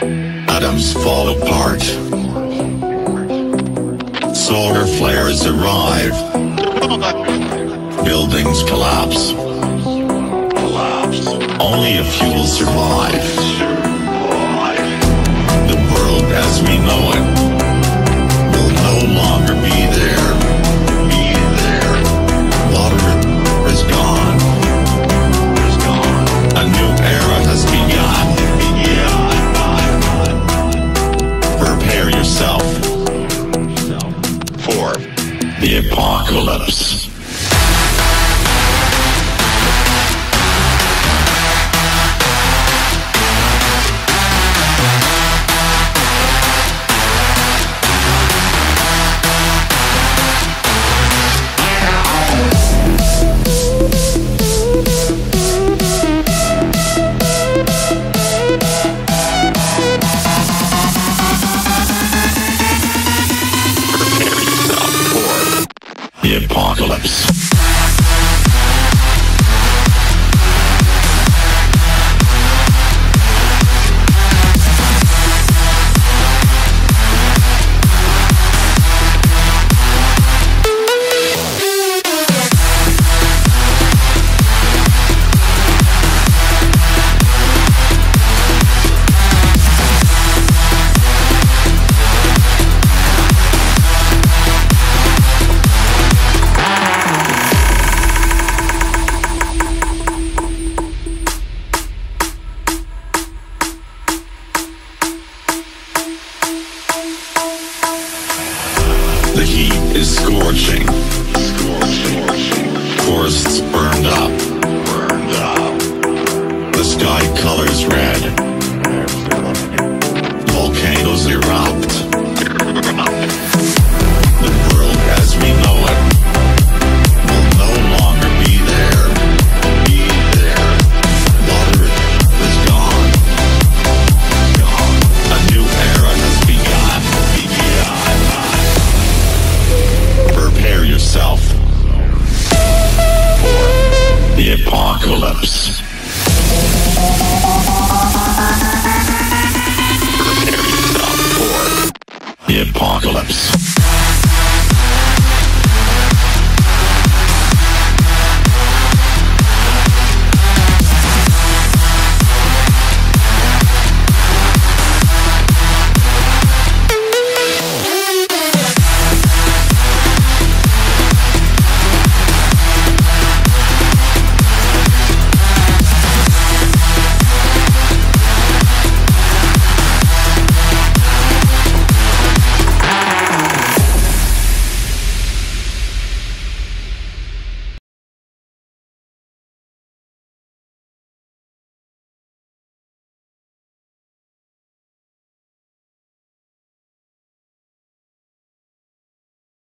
Atoms fall apart. Solar flares arrive. Buildings collapse. Only a few will survive. The world as we know apocalypse. The apocalypse. Is scorching. Forests burned up. Burned up. The sky colors red. Volcanoes erupt. Apocalypse. The apocalypse.